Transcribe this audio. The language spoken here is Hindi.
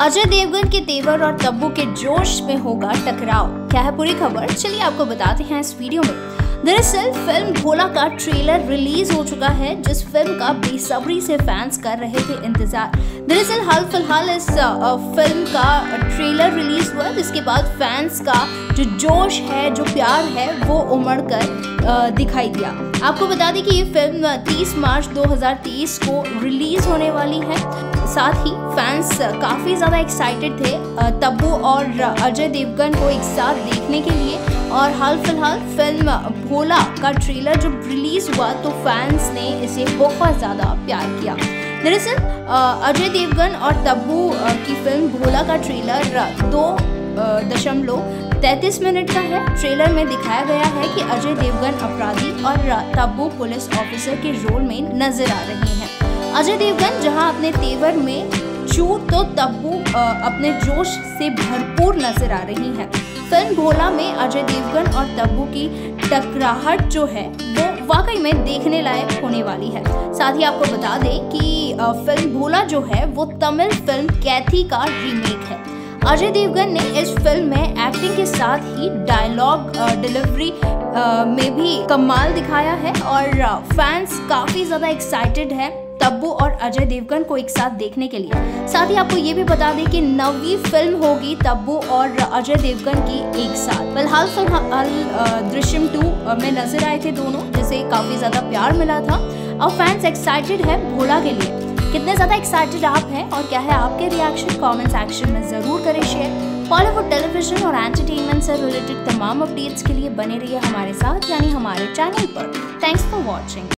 अजय देवगन के तेवर और तब्बू के जोश में होगा टकराव। क्या है पूरी खबर? चलिए आपको बताते हैं इस वीडियो में। दरअसल, फ़िल्म भोला का ट्रेलर रिलीज़ हो चुका है, जिस फ़िल्म का बेसब्री से फैंस कर रहे थे इंतज़ार। दरअसल हाल फ़िलहाल इस फ़िल्म का ट्रेलर रिलीज़ हुआ, जिसके बाद फैंस का जो जोश है, जो प्यार है, वो उमड़ कर दिखाई दिया। आपको बता दें कि ये फ़िल्म 30 मार्च 2023 को रिलीज़ होने वाली है। साथ ही फैंस काफ़ी ज़्यादा एक्साइटेड थे तब्बू और अजय देवगन को एक साथ देखने के लिए। और हाल फ़िलहाल फ़िल्म भोला का ट्रेलर जब रिलीज़ हुआ तो फैंस ने इसे बहुत ज़्यादा प्यार किया। दरअसल अजय देवगन और तब्बू की फ़िल्म भोला का ट्रेलर दो दशमलव तैतीस मिनट का है। ट्रेलर में दिखाया गया है कि अजय देवगन अपराधी और तब्बू पुलिस ऑफिसर के रोल में नज़र आ रहे हैं। अजय देवगन जहाँ अपने तेवर में चूट तो तब्बू अपने जोश से भरपूर नज़र आ रही हैं। फ़िल्म भोला में अजय देवगन और तब्बू की टकराहट जो है, वो वाकई में देखने लायक होने वाली है। साथ ही आपको बता दें कि फ़िल्म भोला जो है, वो तमिल फ़िल्म कैथी का रीमेक है। अजय देवगन ने इस फ़िल्म में एक्टिंग के साथ ही डायलॉग डिलीवरी में भी कमाल दिखाया है और फैंस काफ़ी ज़्यादा एक्साइटेड है। तब्बू और अजय देवगन को एक साथ देखने के लिए। साथ ही आपको ये भी बता दें कि नवी फ़िल्म होगी तब्बू और अजय देवगन की एक साथ। फ़िलहाल फ़िलहाल दृश्यम टू में नज़र आए थे दोनों, जिसे काफ़ी ज़्यादा प्यार मिला था। और फैंस एक्साइटेड है भोला के लिए। कितने ज़्यादा एक्साइटेड आप हैं और क्या है आपके रिएक्शन कमेंट सेक्शन में ज़रूर करें शेयर बॉलीवुड टेलीविज़न और एंटरटेनमेंट से रिलेटेड तमाम अपडेट्स के लिए बने रहिए हमारे साथ, यानी हमारे चैनल पर। Thanks for watching